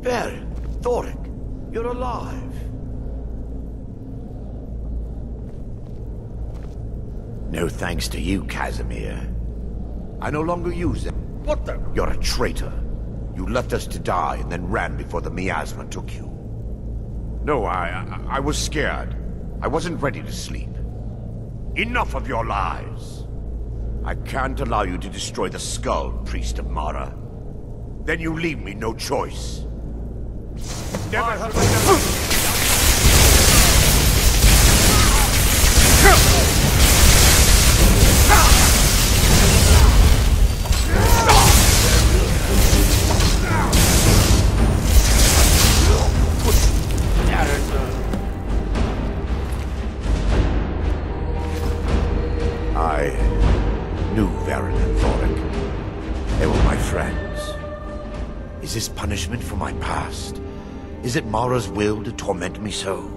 Veren, Thorek, you're alive. No thanks to you, Casimir. I no longer use it. What the? You're a traitor. You left us to die and then ran before the miasma took you. No, I, I, I was scared. I wasn't ready to sleep. Enough of your lies. I can't allow you to destroy the skull, Priest of Mara. Then you leave me no choice. I knew Veren and Thorek. They were my friends. Is this punishment for my past? Is it Mara's will to torment me so?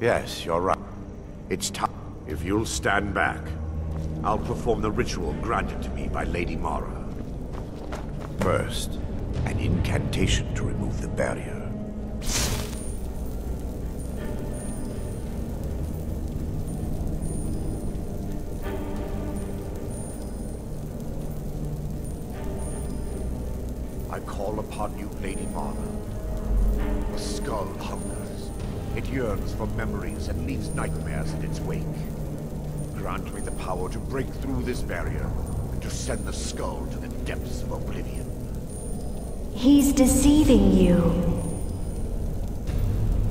Yes, you're right. It's time. If you'll stand back, I'll perform the ritual granted to me by Lady Mara. First, an incantation to remove the barrier. I call upon you, Lady Mara. The skull hungers. It yearns for memories and leaves nightmares in its wake. Grant me the power to break through this barrier and to send the skull to the depths of oblivion. He's deceiving you.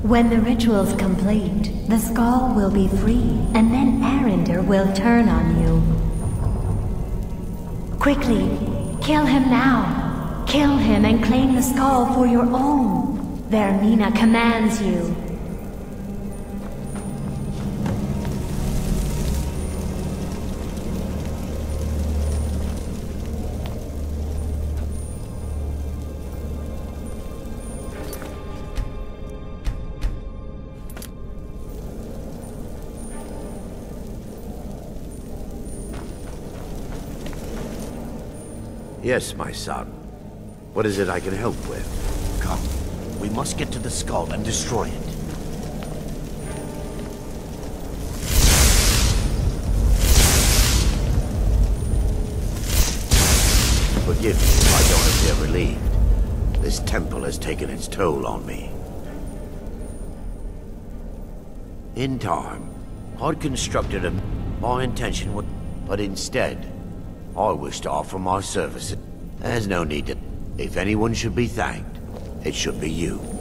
When the ritual's complete, the skull will be free, and then Erandur will turn on you. Quickly, kill him now. Kill him and claim the skull for your own. Vaermina commands you. Yes, my son. What is it I can help with? Come. We must get to the skull and destroy it. Forgive me if I don't appear relieved. This temple has taken its toll on me. In time, I'd constructed a... My intention was... But instead, I wish to offer my services. There's no need to... If anyone should be thanked, it should be you.